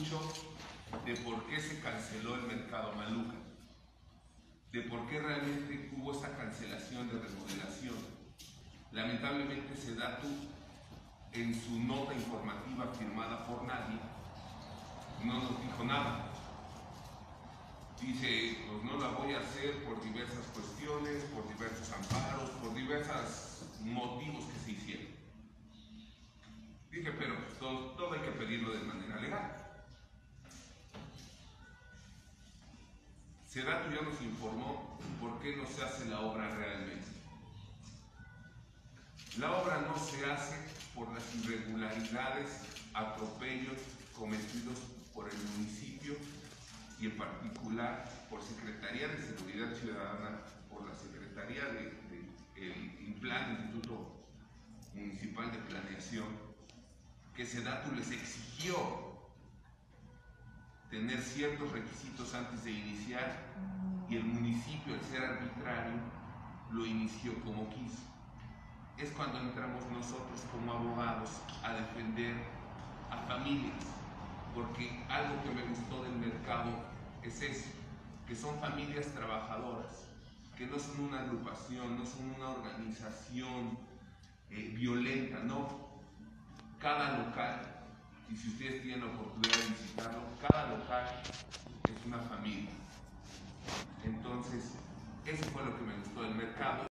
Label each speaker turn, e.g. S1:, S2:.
S1: mucho de por qué se canceló el mercado Maluca, de por qué realmente hubo esa cancelación de remodelación. Lamentablemente Sedatu, en su nota informativa firmada por nadie, no nos dijo nada. Dice, pues no la voy a hacer por diversas cuestiones, por diversos amparos, por diversos motivos que se hicieron. Dije, pero todo, todo hay que pedirlo de manera legal. Sedatu ya nos informó por qué no se hace la obra realmente. La obra no se hace por las irregularidades, atropellos cometidos por el municipio y en particular por Secretaría de Seguridad Ciudadana, por la Secretaría del de, Instituto Municipal de Planeación, que Sedatu les exigió tener ciertos requisitos antes de iniciar y el municipio, al ser arbitrario, lo inició como quiso. Es cuando entramos nosotros como abogados a defender a familias, porque algo que me gustó del mercado es eso, que son familias trabajadoras, que no son una agrupación, no son una organización eh, violenta, no. Cada local y si ustedes tienen la oportunidad de visitarlo, cada local es una familia. Entonces, eso fue lo que me gustó del mercado